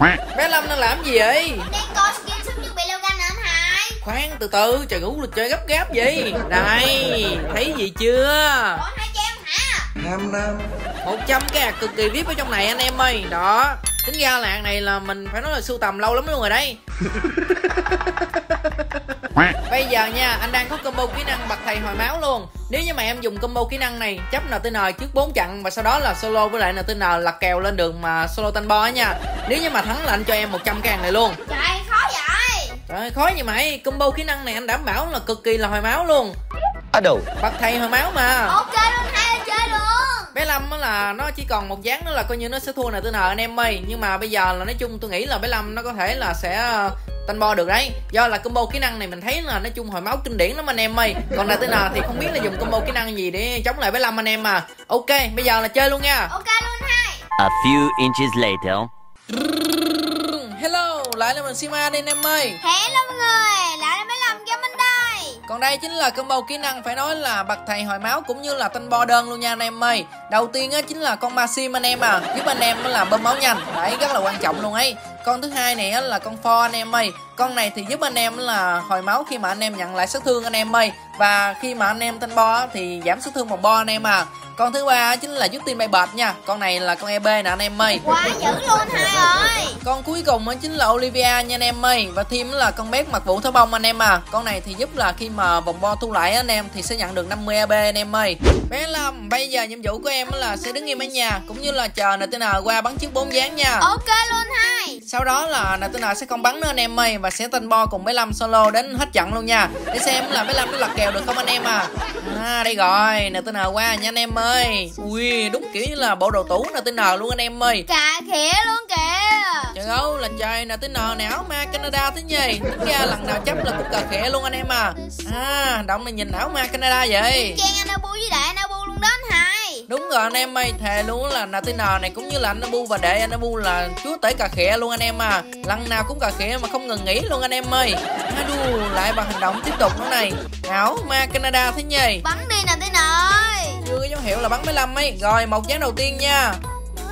Bé Lâm đang làm gì vậy? Đang coi skin sắp chuẩn bị leo gan nè anh Hải. Khoan từ từ trời ngủ là chơi gấp gáp gì Này thấy gì chưa? Ủa hai em hả? Ham nam. 100 cái hạt cực kỳ VIP ở trong này anh em ơi. Đó Tính ra là hạt này là mình phải nói là sưu tầm lâu lắm luôn rồi đấy Bây giờ nha, anh đang có combo kỹ năng bật thầy hồi máu luôn. Nếu như mà em dùng combo kỹ năng này Chấp NTN trước 4 trận Và sau đó là solo với lại NTN lật kèo lên đường mà solo thanh bo á nha. Nếu như mà thắng là anh cho em 100 cái hàng này luôn. Trời khó vậy. Trời ơi, khó gì mày Combo kỹ năng này anh đảm bảo là cực kỳ là hồi máu luôn. Ở đâu Bật thầy hồi máu mà. Ok luôn hai ơi chơi luôn. Bé lâm á là nó chỉ còn một dáng nữa là coi như nó sẽ thua này tôi nợ anh em ơi. Nhưng mà bây giờ là nói chung tôi nghĩ là bé lâm nó có thể là sẽ tanh bo được đấy. Do là combo kỹ năng này mình thấy là nói chung hồi máu kinh điển lắm anh em ơi. Còn là tới nào thì không biết là dùng combo kỹ năng gì để chống lại bé lâm anh em mà. Ok bây giờ là chơi luôn nha. Ok luôn hai. A few inches later. hello lại là mình sima đây anh em ơi. Hello mọi người Lại là mấy làm cho mình đây. Còn đây chính là combo kỹ năng phải nói là bật thầy hồi máu cũng như là tanh bo đơn luôn nha anh em ơi. Đầu tiên á chính là con ma sim anh em à Giúp anh em là bơm máu nhanh. Đấy rất là quan trọng luôn ấy con thứ hai này là con pho anh em ơi. Con này thì giúp anh em là hồi máu khi mà anh em nhận lại sát thương anh em ơi. Và khi mà anh em tanh bo thì giảm sát thương một bo anh em à. Con thứ ba chính là giúp team bay bệt nha. Con này là con EB nè anh em ơi. Quá dữ luôn hai ơi. Con cuối cùng á chính là Olivia nha anh em ơi. Và thêm là con bé mặt vụ tháo bông anh em à. Con này thì giúp là khi mà vòng bo thu lại anh em Thì sẽ nhận được 50 AB anh em ơi. Bé Lâm bây giờ nhiệm vụ của em á là sẽ đứng im ở nhà Cũng như là chờ NTN qua bắn trước bốn dáng nha. Ok luôn hai. Sau đó là NTN sẽ không bắn nữa anh em ơi Và sẽ tên bo cùng bé Lâm solo đến hết trận luôn nha. Để xem là bé Lâm có lật kèo được không anh em à? À đây rồi NTN qua nha anh em ơi. Ui đúng kiểu như là bộ đồ tủ NTN luôn anh em ơi. Cà khịa luôn kìa. Trời ơi là trời nè tới nờ nè áo ma Canada thế nhỉ? Tính ra lần nào chấp là cũng cà khẽ luôn anh em à. À động này nhìn áo ma Canada vậy. Chen Anabu với đại Anabu luôn đó anh Hải Đúng rồi anh em ơi Thề luôn là nờ này cũng như là anh Bu và đệ anh Bu là chúa tể cà khẽ luôn anh em à. Lần nào cũng cà khẽ mà không ngừng nghỉ luôn anh em ơi. Đu lại bằng hành động tiếp tục nữa này. Áo ma Canada thế nhỉ? Bắn đi tới ơi. Chưa có dấu hiệu là bắn 15 ấy. Rồi một dáng đầu tiên nha.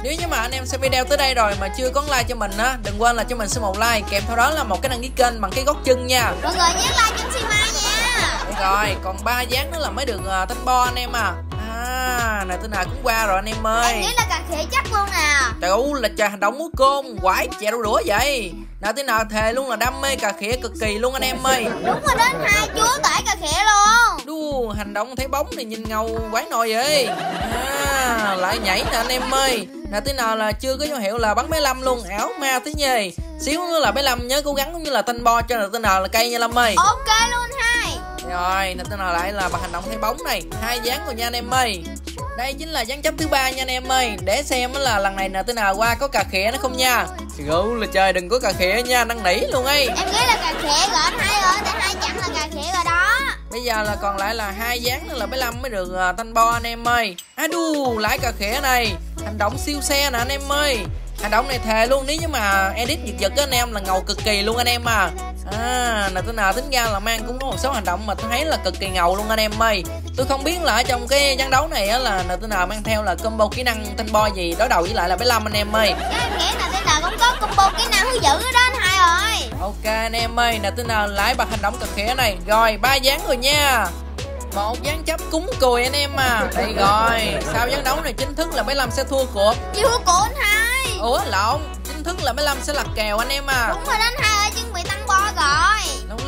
Nếu như mà anh em xem video tới đây rồi mà chưa có like cho mình á Đừng quên là cho mình xin một like Kèm theo đó là một cái đăng ký kênh bằng cái gót chân nha. Mọi người nhớ like cho Sima nha. Rồi còn ba dáng nữa là mới được uh, thanh bo anh em à À này tên nào cũng qua rồi anh em Em ơi nghĩ là cà khịa chắc luôn nè Trời ơi là trời hành động múa côn Quải chè đu đũa vậy. Nào tên nào thề luôn là đam mê cà khịa cực kỳ luôn anh em ơi. Đúng rồi anh hai chúa tể cà khịa luôn. Đu hành động thấy bóng thì nhìn ngầu quái nồi vậy. À, lại nhảy nè anh em ơi. Nè tới nào là chưa có dấu hiệu là bắn bé lâm luôn. Ảo ma thế nhì xíu nữa là bé lâm nhớ cố gắng cũng như là thanh bo cho nè tới nào là cây nha lâm ơi. Ok luôn rồi tới nào lại là bằng hành động thấy bóng này. Hai dáng rồi nha anh em ơi. Đây chính là dáng chấp thứ ba nha anh em ơi. Để xem á là lần này nè tới nào qua có cà khịa nó không nha. Gấu là trời đừng có cà khịa nha năn nỉ luôn ấy. Em nghĩ là cà khịa rồi anh hai ơi Tại hai chẳng là cà khịa rồi đó. Bây giờ là còn lại là hai dáng nữa là bé Lâm mới được uh, thanh bo anh em ơi. À đu lại cà khẽ này. Hành động siêu xe nè anh em ơi. Hành động này thề luôn nếu như mà edit giật giật á anh em là ngầu cực kỳ luôn anh em à À là tôi nào tính ra là mang cũng có một số hành động mà tôi thấy là cực kỳ ngầu luôn anh em ơi. Tôi không biết là ở trong cái ván đấu này á là tôi nào mang theo là combo kỹ năng thanh bo gì đối đầu với lại là bé Lâm anh em ơi. Em nghĩ là tên nào cũng có combo kỹ năng hữu dữ đó anh hai ơi. Ok anh em ơi, nè tên nào lái bằng hành động cực khẽ này. Rồi, ba dáng rồi nha. Một dáng chấp cúng cùi anh em à. Đây rồi, sau ván đấu này chính thức là bé Lâm sẽ thua cuộc. Chưa của anh hai. Ủa lộn, chính thức là bé Lâm sẽ lật kèo anh em à. Đúng rồi anh hai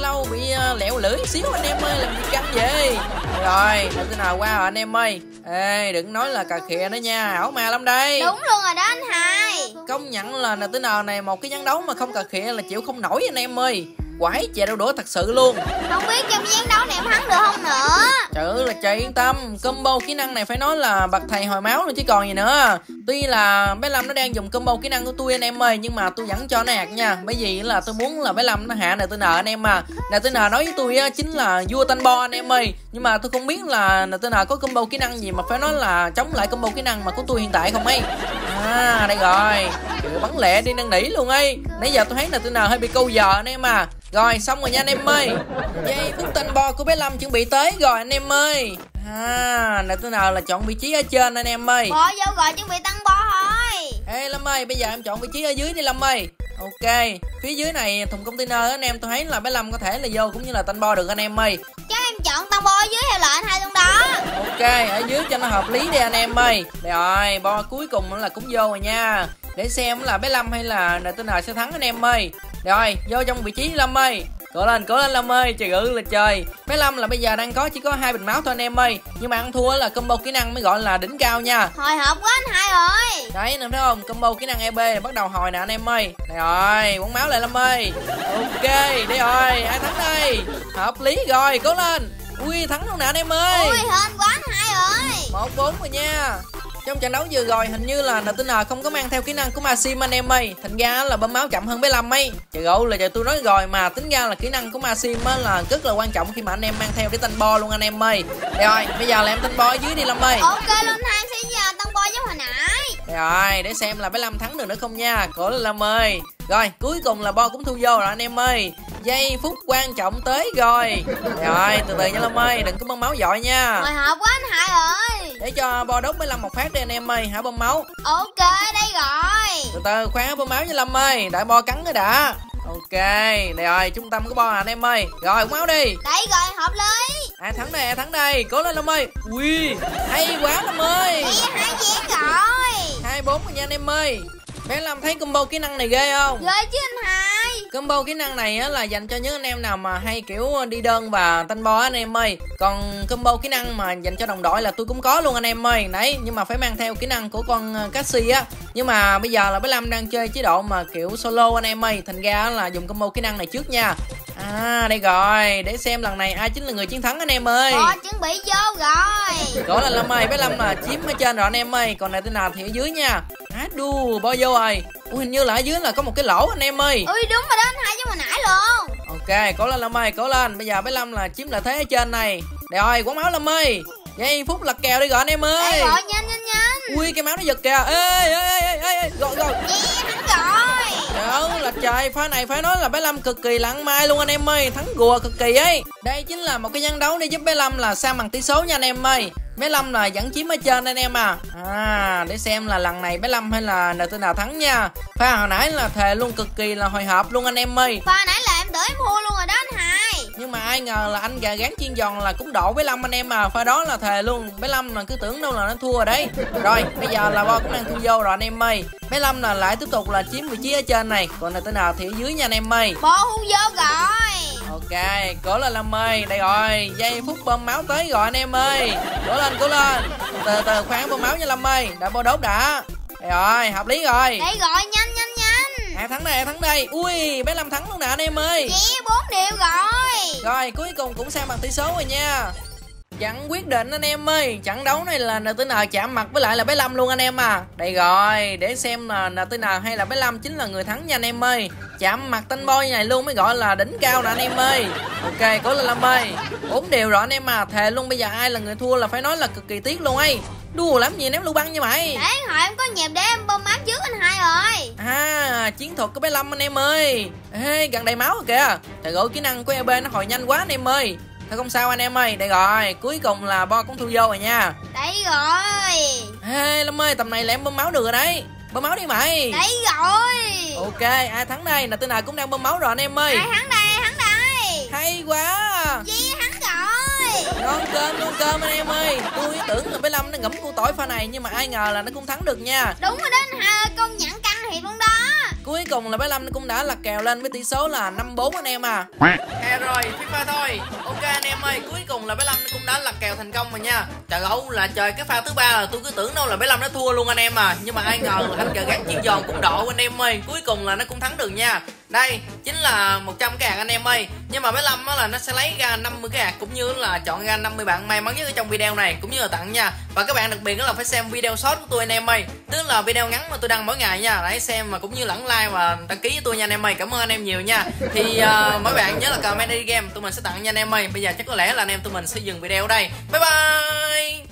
Lâu bị uh, lẹo lưỡi xíu anh em ơi, làm gì căng vậy? Rồi, nè tên nào qua rồi anh em ơi. Ê, đừng nói là cà khịa nữa nha, ảo ma lắm đây. Đúng luôn rồi đó anh hai Công nhận là nè tên nào này một cái ván đấu mà không cà khịa là chịu không nổi anh em ơi Quái chè đau đũa thật sự luôn. Không biết trong gián đấu này em thắng được không nữa. Ơi là trời yên tâm. Combo kỹ năng này phải nói là bật thầy hồi máu luôn chứ còn gì nữa. Tuy là bé Lâm nó đang dùng combo kỹ năng của tôi anh em ơi Nhưng mà tôi vẫn cho nó hạt nha. Bởi vì là tôi muốn là bé Lâm nó hạ NTN anh em mà. NTN nói với tôi chính là vua tanh bo anh em ơi Nhưng mà tôi không biết là NTN có combo kỹ năng gì mà phải nói là chống lại combo kỹ năng mà của tôi hiện tại không ấy. À đây rồi. Trời bắn lẹ đi năn nỉ luôn ấy. Nãy giờ tôi thấy NTN hơi bị câu giờ anh em à. Rồi xong rồi nha anh em ơi. Giây phút tên bo của bé Lâm chuẩn bị tới rồi anh em ơi. À là tôi nào là chọn vị trí ở trên anh em ơi. Bỏ vô gọi chuẩn bị tăng bo thôi. Ê Lâm ơi bây giờ em chọn vị trí ở dưới đi Lâm ơi. Ok, phía dưới này thùng container anh em tôi thấy là bé Lâm có thể là vô cũng như là tanh bo được anh em ơi. Em tăng bo ở dưới là anh hai luôn đó Ok, ở dưới cho nó hợp lý đi anh em ơi. Rồi, bo cuối cùng là cũng vô rồi nha. Để xem là bé Lâm hay là NTN sẽ thắng anh em ơi. Rồi, vô trong vị trí Lâm ơi. Cố lên, cố lên Lâm ơi, trời ơi là trời Bé Lâm là bây giờ đang có chỉ có hai bình máu thôi anh em ơi Nhưng mà ăn thua là combo kỹ năng mới gọi là đỉnh cao nha Hồi hộp quá anh hai ơi Đấy, em thấy không? Combo kỹ năng EB bắt đầu hồi nè anh em ơi Đây rồi, bóng máu lại Lâm ơi Ok, đây rồi, ai thắng đây Hợp lý rồi, cố lên Ui, thắng luôn nè anh em ơi? Ui hên quá anh hai ơi. Một bốn rồi nha. Trong trận đấu vừa rồi hình như là NTN không có mang theo kỹ năng của Maxim anh em ơi. Thành ra là bơm máu chậm hơn bé Lâm ấy. Trời ơi là giờ tôi nói rồi mà tính ra là kỹ năng của Maxim á là rất là quan trọng khi mà anh em mang theo cái thanh bo luôn anh em ơi. Rồi bây giờ là em thanh bo ở dưới đi Lâm ơi. Ok luôn anh hai sẽ giờ tăng bo giống hồi nãy. Rồi để xem là bé Lâm thắng được nữa không nha. Cố lên Lâm ơi. Rồi cuối cùng là bo cũng thu vô rồi anh em ơi Giây phút quan trọng tới rồi. Rồi từ từ nha Lâm ơi đừng có bơm máu giỏi nha. Hồi hộp quá anh hai ơi. Để cho bo đốt bé Lâm một phát đi anh em ơi hả bơm máu. Ok đây rồi. Từ từ khoan bơm máu với lâm ơi đợi bo cắn cái đã. Ok đây rồi trung tâm của bo anh em ơi? Rồi uống máu đi. Đây rồi hợp lý. Ai thắng đây ai thắng đây cố lên lâm ơi. Ui hay quá lâm ơi. Đi hai chén rồi. Hai bốn rồi nha anh em ơi. Bé lâm thấy combo kỹ năng này ghê không? Ghê chứ anh hai combo kỹ năng này á là dành cho những anh em nào mà hay kiểu đi đơn và tanh bo anh em ơi. Còn combo kỹ năng mà dành cho đồng đội là tôi cũng có luôn anh em ơi. Đấy, nhưng mà phải mang theo kỹ năng của con ờ, Cassie á. Nhưng mà bây giờ là bé lâm đang chơi chế độ mà kiểu solo anh em ơi. Thành ra là dùng combo kỹ năng này trước nha à đây rồi. Để xem lần này ai chính là người chiến thắng anh em ơi. Bo chuẩn bị vô rồi. Đó là Lâm ơi, bé Lâm là chiếm ở trên rồi anh em ơi. Còn này tên nào thì ở dưới nha. Á đu, bo vô rồi. Ui, hình như là ở dưới là có một cái lỗ anh em ơi. Ui đúng rồi đó anh hai giống hồi nãy luôn. Ok, cố lên Lâm ơi, cố lên. Bây giờ bé Lâm là chiếm lợi thế ở trên này. Đây rồi, quán máu Lâm ơi. Giây phút lật kèo đi gọi anh em Đây ơi. rồi nhanh nhanh nhanh. Ui, cái máu nó giật kìa. Ê, ê, ê, ê, ê, gọi, gọi là trời, pha này phải nói là bé Lâm cực kỳ lặng mai luôn anh em ơi. Thắng gùa cực kỳ ấy. Đây chính là một cái nhân đấu để giúp bé Lâm là sang bằng tỷ số nha anh em ơi. Bé Lâm là vẫn chiếm ở trên anh em à. À để xem là lần này bé Lâm hay là NTN thắng nha. Pha hồi nãy là thề luôn cực kỳ là hồi hộp luôn anh em ơi. Pha nãy là em đợi em mua luôn rồi nhưng mà ai ngờ là anh gà gán chiên giòn là cũng độ với Lâm anh em à. Pha đó là thề luôn. Bé Lâm là cứ tưởng đâu là nó thua rồi đấy. Rồi bây giờ là bo cũng đang thu vô rồi anh em ơi. Bé Lâm là lại tiếp tục là chiếm vị trí ở trên này. Còn NTN thì ở dưới nha anh em ơi. Bo hưu vô rồi. Ok, cố lên Lâm ơi, đây rồi, giây phút bơm máu tới rồi anh em ơi. Cố lên, cố lên. Từ từ khoan bơm máu nha Lâm ơi, đã bao đốt đã. Đây rồi, hợp lý rồi. Đây rồi nhanh nhanh Ai thắng đây, ai thắng đây. Ui, bé Lâm thắng luôn nè anh em ơi. Chị bốn điều rồi. Rồi, cuối cùng cũng sang bằng tỷ số rồi nha. Trận quyết định anh em ơi. Trận đấu này là NTN chạm mặt với lại là bé Lâm luôn anh em à. Đây rồi Để xem là NTN hay là bé Lâm chính là người thắng nha anh em ơi Chạm mặt tên boy này luôn mới gọi là đỉnh cao nè anh em ơi. Ok cố lên Lâm ơi. Bốn điều rồi anh em à Thề luôn bây giờ ai là người thua là phải nói là cực kỳ tiếc luôn ấy. Đùa lắm gì ném lưu băng như mày Để hồi em có nhịp để em bơm máu trước anh hai rồi. À chiến thuật của bé Lâm anh em ơi. Ê gần đầy máu rồi kìa. Trời ơi kỹ năng của EB nó hồi nhanh quá anh em ơi. Thôi không sao anh em ơi Đây rồi. Cuối cùng là bo cũng thu vô rồi nha. Đây rồi. Ê Lâm ơi tầm này là em bơm máu được rồi đấy. Bơm máu đi mày. Đây rồi Ok ai thắng đây? Là tên nào cũng đang bơm máu rồi anh em ơi. Ai thắng đây ai thắng đây? Hay quá. Chị thắng rồi. Ngon cơm ngon cơm anh em ơi. Tôi tưởng là bé Lâm nó ngẫm củ tỏi pha này Nhưng mà ai ngờ là nó cũng thắng được nha. Đúng rồi đó ơi, công nhận căng thiệt luôn đó Cuối cùng là bé Lâm cũng đã là kèo lên với tỷ số là 5-4 anh em à. À rồi, FIFA thôi. Ok anh em ơi, cuối cùng là bé Lâm cũng đã là kèo thành công rồi nha. Trời ơi là trời cái pha thứ ba là tôi cứ tưởng đâu là bé Lâm nó thua luôn anh em à. Nhưng mà ai ngờ là anh cờ gắn chiên giòn cũng độ anh em ơi. Cuối cùng là nó cũng thắng được nha đây chính là 100 cái hạt anh em ơi. Nhưng mà bé Lâm á là nó sẽ lấy ra 50 cái hạt Cũng như là chọn ra 50 bạn may mắn nhất ở trong video này Cũng như là tặng nha. Và các bạn đặc biệt đó là phải xem video short của tôi anh em ơi. Tức là video ngắn mà tôi đăng mỗi ngày nha hãy xem mà cũng như lẫn like và đăng ký với tôi nha anh em ơi. Cảm ơn anh em nhiều nha. Thì uh, mỗi bạn nhớ là comment đi game Tụi mình sẽ tặng nha anh em ơi. Bây giờ chắc có lẽ là anh em tụi mình sẽ dừng video ở đây. Bye bye!